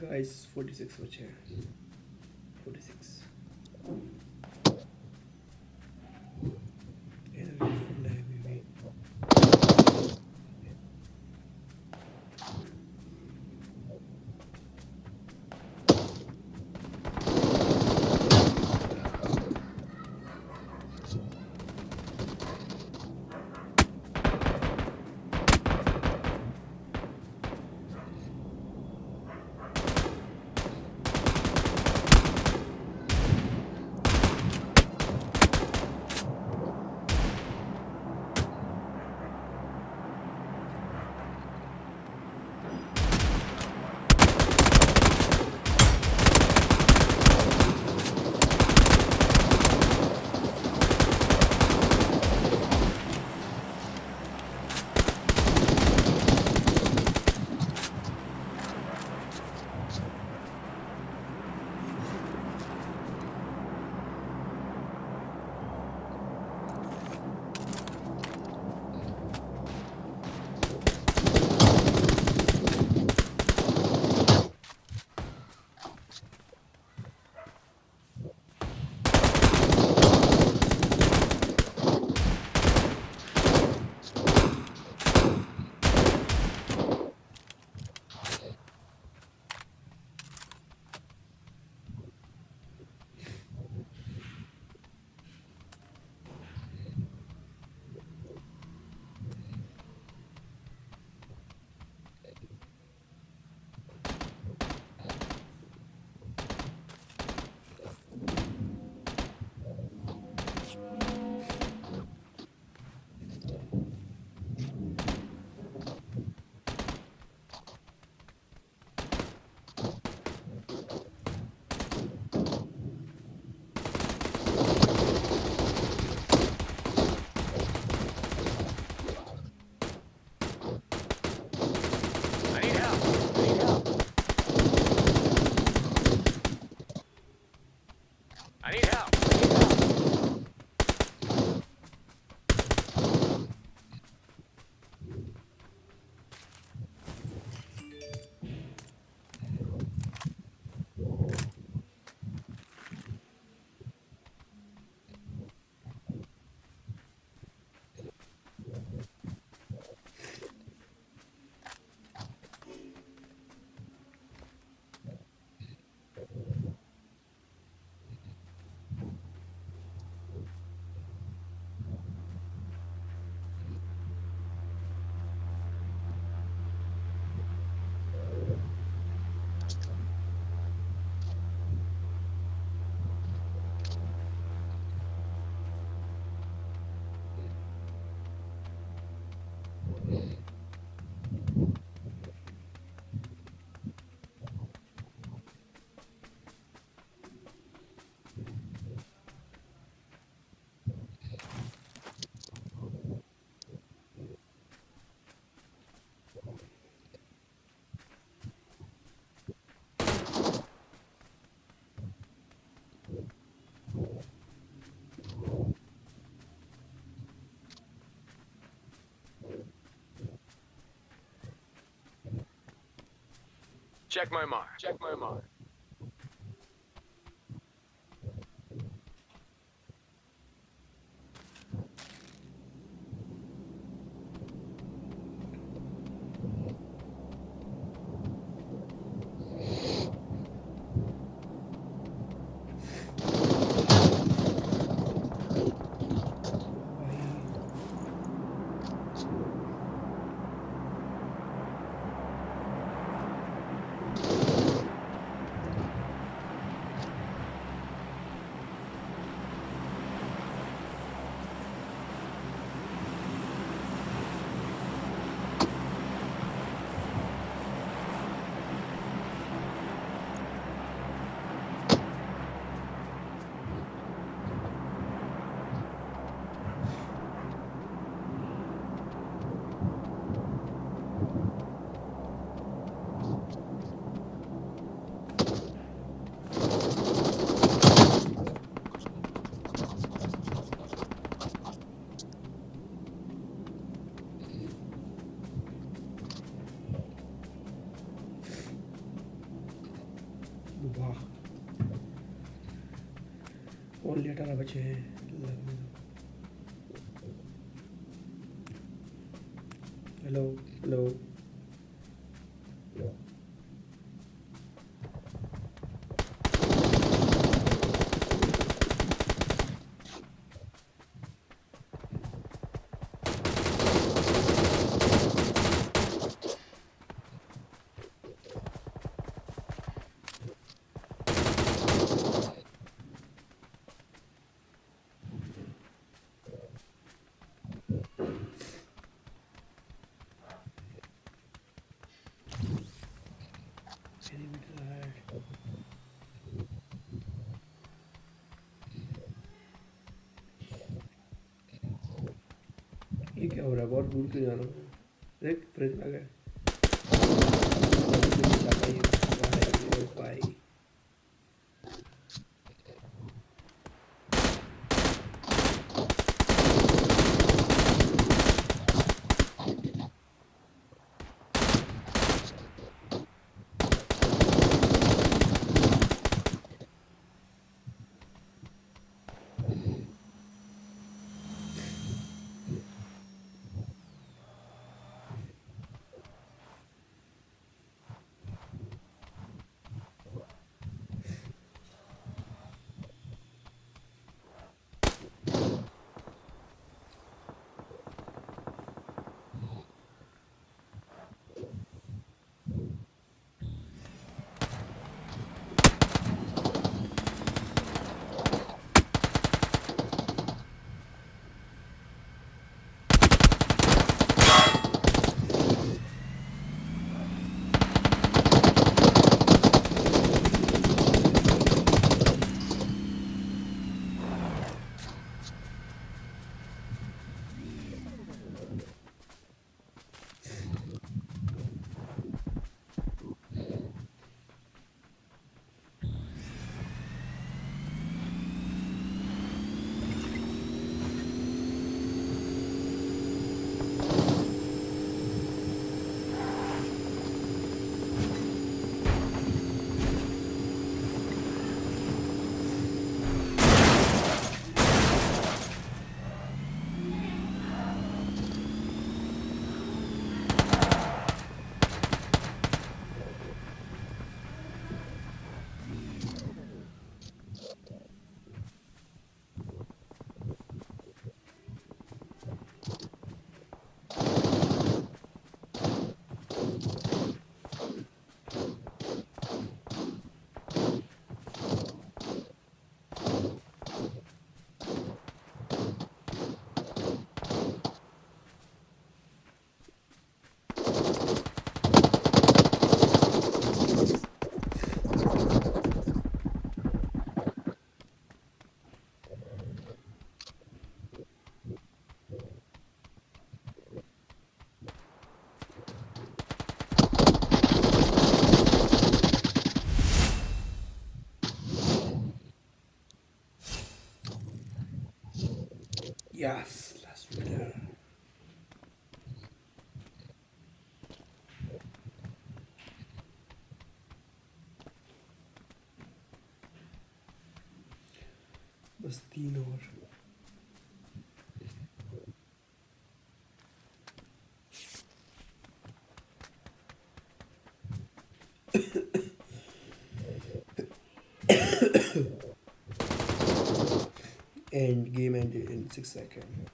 guys 46 watch here 46 Check my mark. Check my mark. वाह। और letter आ बचे हैं हेलो हेलो ये क्या हो रहा है? बहुत दूर क्यों जा रहा हूँ। देख फ्रिज आ गए भाई Yes, last winner. बस end game ended in 6 seconds.